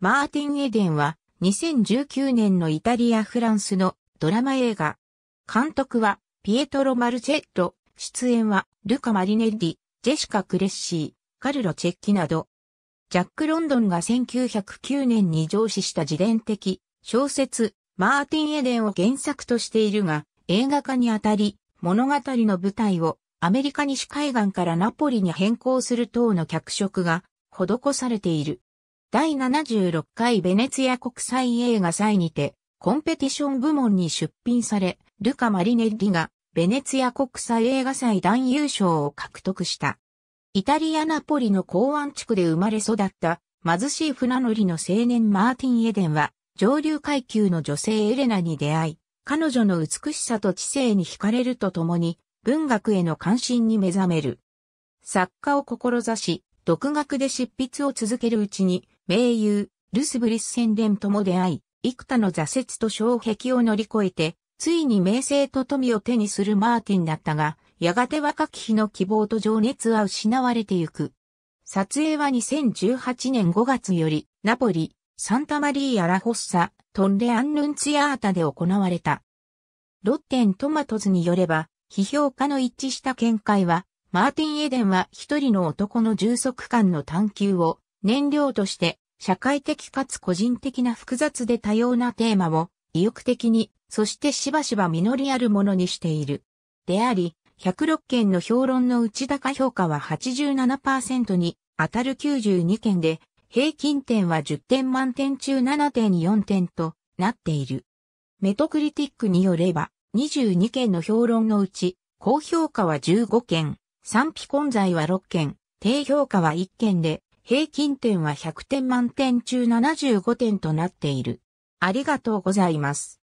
マーティン・エデンは2019年のイタリア・フランスのドラマ映画。監督はピエトロ・マルチェッロ。出演はルカ・マリネッリ、ジェシカ・クレッシー、カルロ・チェッキなど。ジャック・ロンドンが1909年に上司した自伝的小説マーティン・エデンを原作としているが、映画化にあたり物語の舞台をアメリカ西海岸からナポリに変更する等の脚色が施されている。第76回ベネツィア国際映画祭にて、コンペティション部門に出品され、ルカ・マリネッリがベネツィア国際映画祭男優賞を獲得した。イタリアナポリの港湾地区で生まれ育った貧しい船乗りの青年マーティン・エデンは上流階級の女性エレナに出会い、彼女の美しさと知性に惹かれるとともに文学への関心に目覚める。作家を志し、独学で執筆を続けるうちに、名優、ルスブリス宣伝とも出会い、幾多の挫折と障壁を乗り越えて、ついに名声と富を手にするマーティンだったが、やがて若き日の希望と情熱は失われてゆく。撮影は2018年5月より、ナポリ、サンタマリーア・ラホッサ、トンレ・アンヌンツィアータで行われた。ロッテン・トマトズによれば、批評家の一致した見解は、マーティン・エデンは一人の男の充足感の探求を燃料として社会的かつ個人的な複雑で多様なテーマを意欲的に、そしてしばしば実りあるものにしている。であり、106件の評論の内高評価は87%に当たる92件で、平均点は10点満点中7.4点となっている。メトクリティックによれば、22件の評論のうち、高評価は15件、賛否混在は6件、低評価は1件で、平均点は100点満点中75点となっている。ありがとうございます。